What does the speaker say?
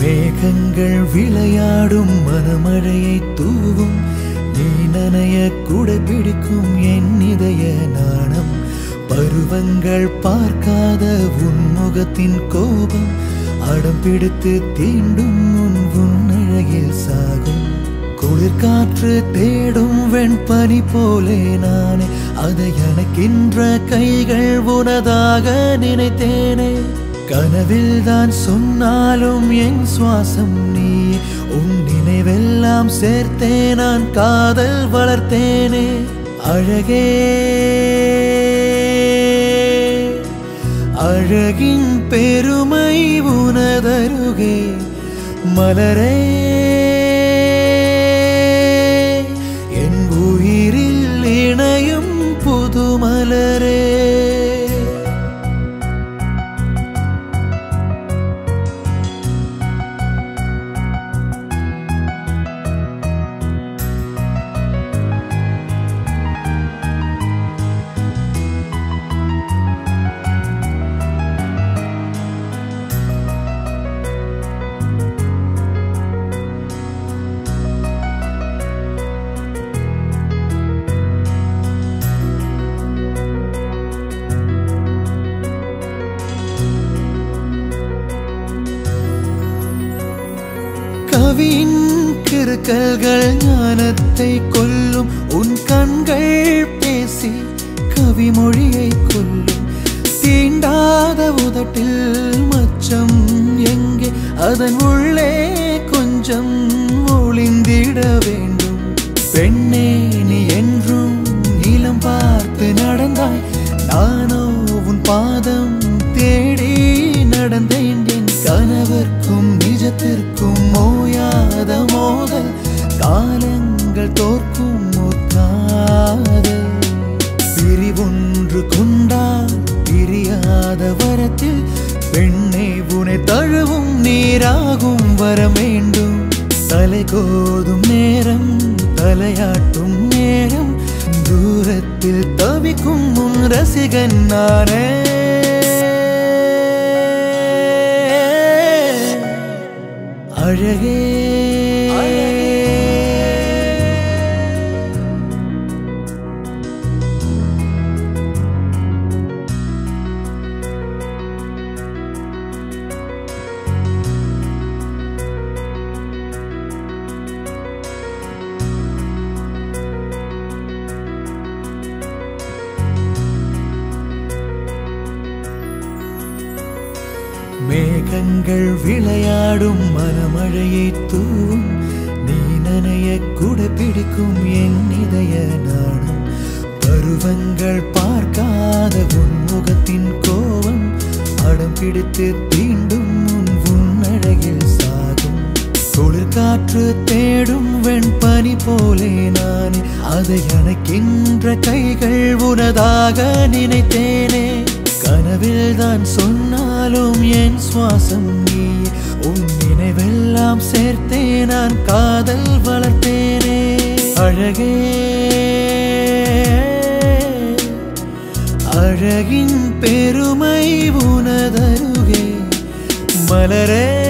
மேகங்கள் விளையாடும் மனமழையை தூவும். நீ நனைய கூட பிடிக்கும் என் இதய நாணம். பருவங்கள் பார்க்காத உன்முகத்தின் கோபம். அடம் பிடித்து தீண்டும் உன் உன்னழகில் சாகும். குளிர்காற்று தேடும் வெண்பனி போலே நானே. அதை எனக்கின்ற கைகள் உனதாக நினைத்தேனே. கனவில் தான் சொன்னாலும் என் சுவாசம் நீ. உன் நினைவெல்லாம் சேர்த்தே நான் காதல் வளர்த்தேனே. அழகே. அழகின் பெருமை உனதருகே. மலரே. கவியின் கிருக்கல்கள் ஞானத்தை கொல்லும். உன் கண்கள் பேசி கவிமொழியை கொல்லும். தீண்டாத உதட்டில் மச்சம் எங்கே? அதன் உள்ளே கொஞ்சம் ஒளிந்திட வேண்டும். பெண்ணே பிரிவொன்று கொண்டால் பிரியாத வரத்தில் பெண்ணை உனை தழுவும் நீராகும் வர வேண்டும். தலை கோதும் நேரம் தலையாட்டும் நேரம் தூரத்தில் தவிக்கும் உன் ரசிகன் நானே. அழகே. மேகங்கள் விளையாடும் மனமழையை தூவும் நீ நனைய கூட பிடிக்கும் என் இதய நாணம். பருவங்கள் பார்க்காத உன்முகத்தின் கோபம் அடம் பிடித்து தீண்டும் உன் உன்னழகில் சாகும். குளிர்காற்று தேடும் வெண்பனி போலே நான் அதை அணைக்கின்ற கைகள் உனதாக நினைத்தேனே. கனவில் தான் சொன்னாலும் என் சுவாசம் நீ உன் நினைவெல்லாம் சேர்த்தே நான் காதல் வளர்த்தேனே. அழகே அழகின் பெருமை உனதருகே. மலரே